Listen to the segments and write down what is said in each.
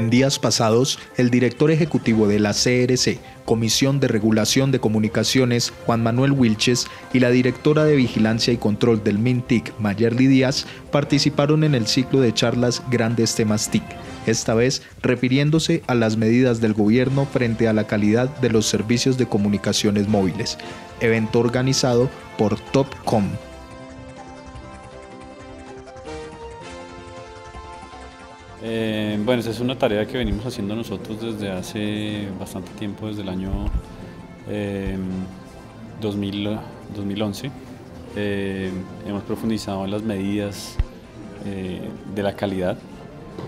En días pasados, el director ejecutivo de la CRC, Comisión de Regulación de Comunicaciones, Juan Manuel Wilches, y la directora de Vigilancia y Control del MINTIC, Mayerly Díaz, participaron en el ciclo de charlas Grandes Temas TIC, esta vez refiriéndose a las medidas del gobierno frente a la calidad de los servicios de comunicaciones móviles, evento organizado por Topcom. Eh, bueno, esa es una tarea que venimos haciendo nosotros desde hace bastante tiempo, desde el año 2011. Em, eh, hemos profundizado en las medidas eh, de la calidad.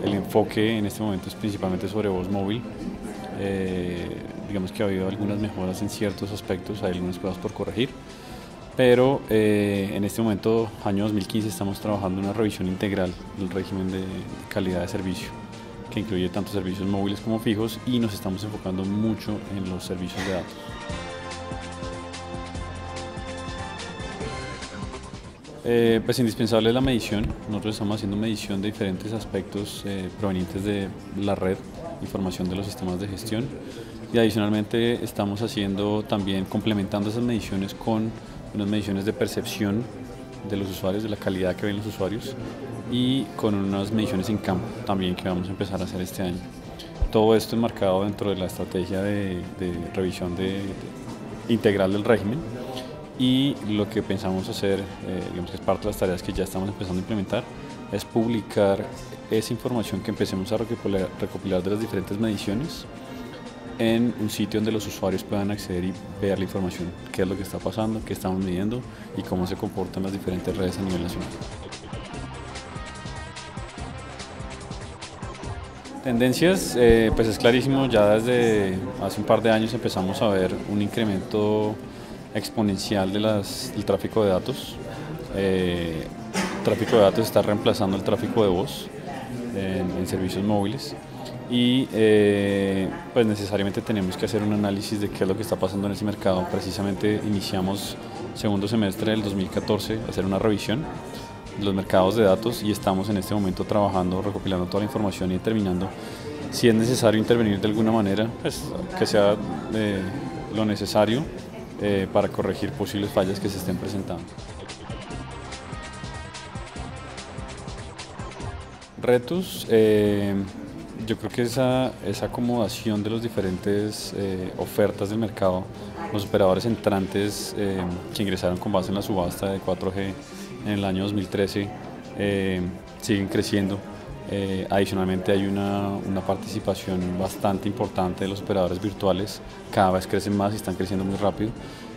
El enfoque en este momento es principalmente sobre voz móvil. digamos que ha habido algunas mejoras en ciertos aspectos, hay algunas cosas por corregir pero eh, en este momento, año 2015, estamos trabajando en una revisión integral del régimen de calidad de servicio, que incluye tanto servicios móviles como fijos y nos estamos enfocando mucho en los servicios de datos. Eh, pues indispensable la medición. Nosotros estamos haciendo medición de diferentes aspectos eh, provenientes de la red, información de los sistemas de gestión y adicionalmente estamos haciendo también complementando esas mediciones con unas mediciones de percepción de los usuarios, de la calidad que ven los usuarios y con unas mediciones en campo también que vamos a empezar a hacer este año. Todo esto enmarcado dentro de la estrategia de, revisión de, integral del régimen y lo que pensamos hacer, eh, digamos que es parte de las tareas que ya estamos empezando a implementar, es publicar esa información que empecemos a recopilar de las diferentes mediciones en un sitio donde los usuarios puedan acceder y ver la información, qué es lo que está pasando, qué estamos midiendo y cómo se comportan las diferentes redes a nivel nacional. Tendencias, eh, pues es clarísimo, ya desde hace un par de años empezamos a ver un incremento exponencial de las, del tráfico de datos. Eh, el tráfico de datos está reemplazando el tráfico de voz en servicios móviles y eh, pues necesariamente tenemos que hacer un análisis de qué es lo que está pasando en ese mercado. Precisamente iniciamos segundo semestre del 2014 a hacer una revisión de los mercados de datos y estamos en este momento trabajando, recopilando toda la información y determinando si es necesario intervenir de alguna manera, pues, que sea eh, lo necesario eh, para corregir posibles fallas que se estén presentando. Retos, yo creo que esa, esa acomodación de las diferentes eh, ofertas del mercado, los operadores entrantes eh, que ingresaron con base en la subasta de 4G en el año 2013 eh, siguen creciendo. adicionalmente hay una, una, participación bastante importante de los operadores virtuales, cada vez crecen más y están creciendo muy rápido.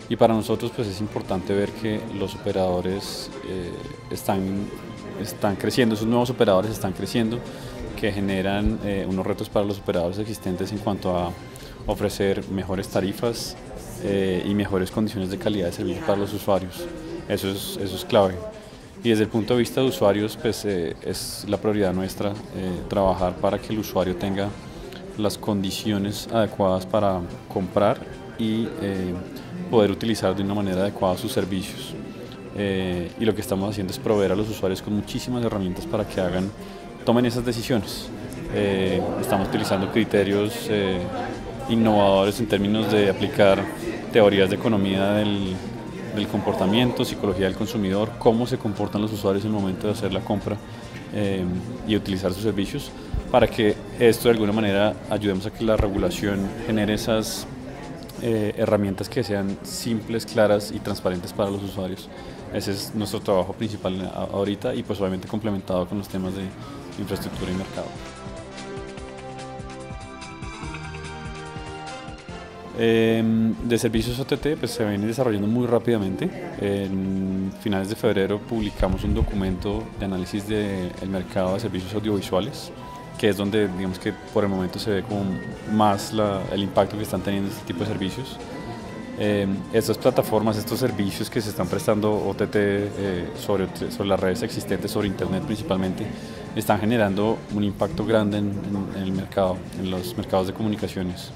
Y para nosotros pues es importante ver que los operadores están, están creciendo, esos nuevos operadores están creciendo que generan eh, unos retos para los operadores existentes en cuanto a ofrecer mejores tarifas eh, y mejores condiciones de calidad de servicio para los usuarios. Eso es, eso es clave. Y desde el punto de vista de usuarios, pues eh, es la prioridad nuestra trabajar para que el usuario tenga las condiciones adecuadas para comprar y poder utilizar de una manera adecuada sus servicios. y lo que estamos haciendo es proveer a los usuarios con muchísimas herramientas para que hagan tomen esas decisiones. Eh, estamos utilizando criterios eh, innovadores en términos de aplicar teorías de economía del, comportamiento, psicología del consumidor, cómo se comportan los usuarios en el momento de hacer la compra eh, y utilizar sus servicios, para que esto de alguna manera ayudemos a que la regulación genere esas herramientas que sean simples, claras y transparentes para los usuarios. Ese es nuestro trabajo principal ahorita y pues obviamente complementado con los temas de infraestructura y mercado. Em, de servicios OTT pues, se viene desarrollando muy rápidamente. En finales de febrero publicamos un documento de análisis del mercado de servicios audiovisuales, que es donde digamos que por el momento se ve como más el impacto que están teniendo este tipo de servicios. Eh, estas plataformas, estos servicios que se están prestando OTT eh, sobre, sobre, las redes existentes, sobre Internet principalmente, están generando un impacto grande en, el mercado, en los mercados de comunicaciones.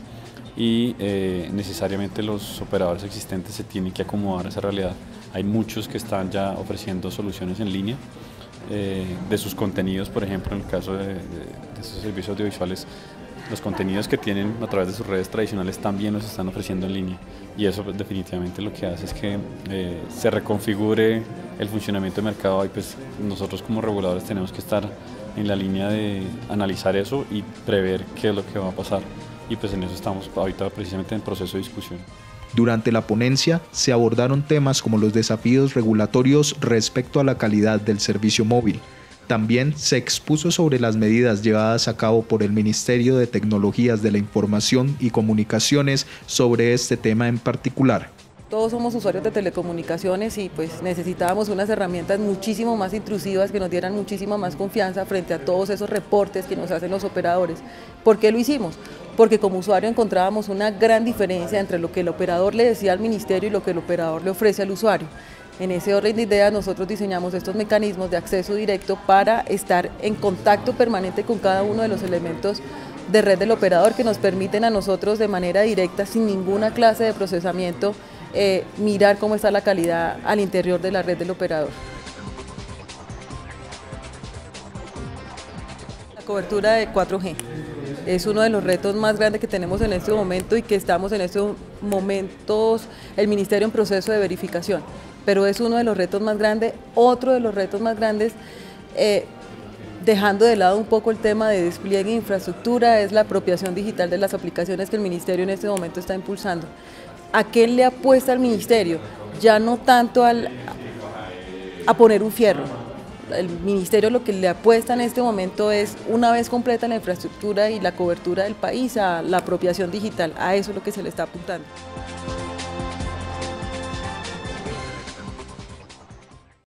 Y eh, necesariamente los operadores existentes se tienen que acomodar a esa realidad. Hay muchos que están ya ofreciendo soluciones en línea de sus contenidos, por ejemplo, en el caso de, de, estos servicios audiovisuales, los contenidos que tienen a través de sus redes tradicionales también los están ofreciendo en línea. Y eso pues, definitivamente lo que hace es que se reconfigure el funcionamiento del mercado y pues nosotros como reguladores tenemos que estar en la línea de analizar eso y prever qué es lo que va a pasar. Y pues en eso estamos ahorita precisamente en proceso de discusión. Durante la ponencia se abordaron temas como los desafíos regulatorios respecto a la calidad del servicio móvil. También se expuso sobre las medidas llevadas a cabo por el Ministerio de Tecnologías de la Información y Comunicaciones sobre este tema en particular. Todos somos usuarios de telecomunicaciones y pues necesitábamos unas herramientas muchísimo más intrusivas que nos dieran muchísima más confianza frente a todos esos reportes que nos hacen los operadores. ¿Por qué lo hicimos? Porque como usuario encontrábamos una gran diferencia entre lo que el operador le decía al ministerio y lo que el operador le ofrece al usuario. En ese orden de ideas nosotros diseñamos estos mecanismos de acceso directo para estar en contacto permanente con cada uno de los elementos de red del operador que nos permiten a nosotros de manera directa, sin ninguna clase de procesamiento, eh, mirar cómo está la calidad al interior de la red del operador. La cobertura de 4G es uno de los retos más grandes que tenemos en este momento y que estamos en estos momentos el Ministerio en proceso de verificación, pero es uno de los retos más grandes. Otro de los retos más grandes, eh, dejando de lado un poco el tema de despliegue de infraestructura, es la apropiación digital de las aplicaciones que el Ministerio en este momento está impulsando. ¿A qué le apuesta el ministerio? Ya no tanto al, a poner un fierro. El ministerio lo que le apuesta en este momento es, una vez completa la infraestructura y la cobertura del país, a la apropiación digital. A eso es lo que se le está apuntando.